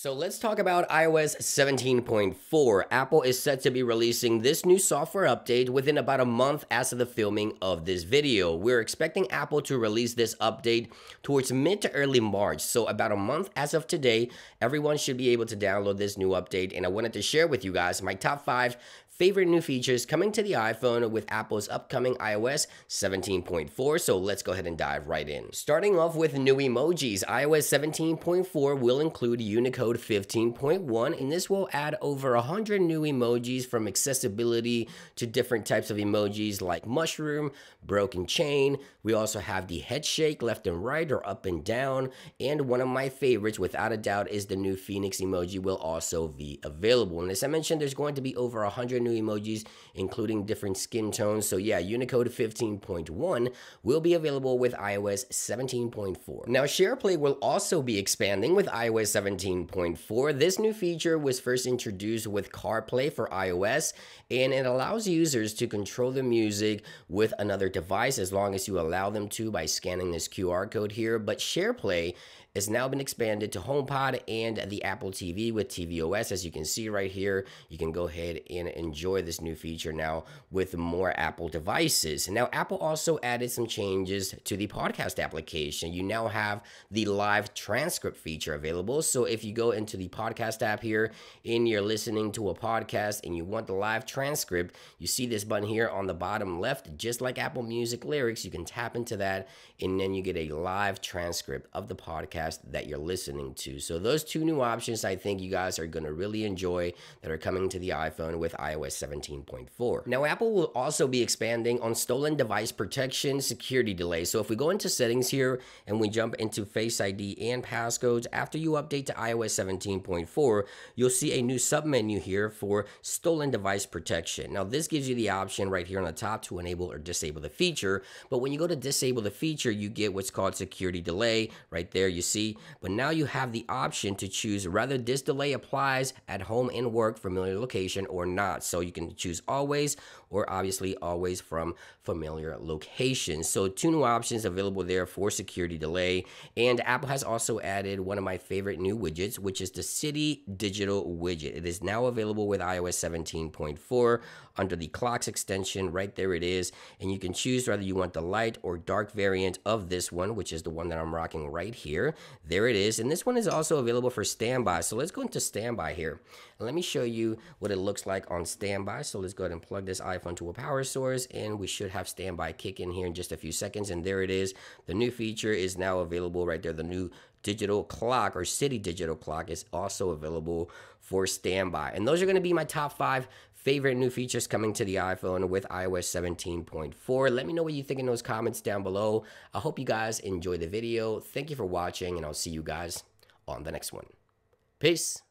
So let's talk about iOS 17.4. Apple is set to be releasing this new software update within about a month as of the filming of this video. We're expecting Apple to release this update towards mid to early March. So about a month as of today, everyone should be able to download this new update. And I wanted to share with you guys my top five favorite new features coming to the iPhone with Apple's upcoming iOS 17.4. So let's go ahead and dive right in. Starting off with new emojis, iOS 17.4 will include Unicode 15.1, and this will add over 100 new emojis from accessibility to different types of emojis like mushroom, broken chain. We also have the head shake left and right or up and down. And one of my favorites, without a doubt, is the new Phoenix emoji will also be available. And as I mentioned, there's going to be over 100 new emojis, including different skin tones. So yeah, Unicode 15.1 will be available with iOS 17.4. Now, SharePlay will also be expanding with iOS 17.4. This new feature was first introduced with CarPlay for iOS, and it allows users to control the music with another device as long as you allow them to by scanning this QR code here. But SharePlay has now been expanded to HomePod and the Apple TV with tvOS. As you can see right here, you can go ahead and enjoy this new feature now with more Apple devices. Now, Apple also added some changes to the podcast application. You now have the live transcript feature available. So if you go into the podcast app here and you're listening to a podcast and you want the live transcript, you see this button here on the bottom left, just like Apple Music Lyrics. You can tap into that and then you get a live transcript of the podcast podcast that you're listening to. So those two new options I think you guys are going to really enjoy that are coming to the iPhone with iOS 17.4. Now Apple will also be expanding on stolen device protection security delay. So if we go into settings here and we jump into Face ID and passcodes, after you update to iOS 17.4, you'll see a new submenu here for stolen device protection. Now this gives you the option right here on the top to enable or disable the feature, but when you go to disable the feature, you get what's called security delay. Right there, you see but now you have the option to choose whether this delay applies at home and work familiar location or not. So you can choose always or obviously always from familiar locations. So two new options available there for security delay. And Apple has also added one of my favorite new widgets, which is the City Digital widget. It is now available with iOS 17.4 under the clocks extension. Right there it is. And you can choose whether you want the light or dark variant of this one, which is the one that I'm rocking right here. There it is. And this one is also available for standby. So let's go into standby here. let me show you what it looks like on standby. So let's go ahead and plug this iPhone to a power source and we should have standby kick in here in just a few seconds. And there it is. The new feature is now available right there. The new digital clock or city digital clock is also available for standby. And those are going to be my top five favorite new features coming to the iPhone with iOS 17.4. Let me know what you think in those comments down below. I hope you guys enjoy the video. Thank you for watching, and I'll see you guys on the next one. Peace.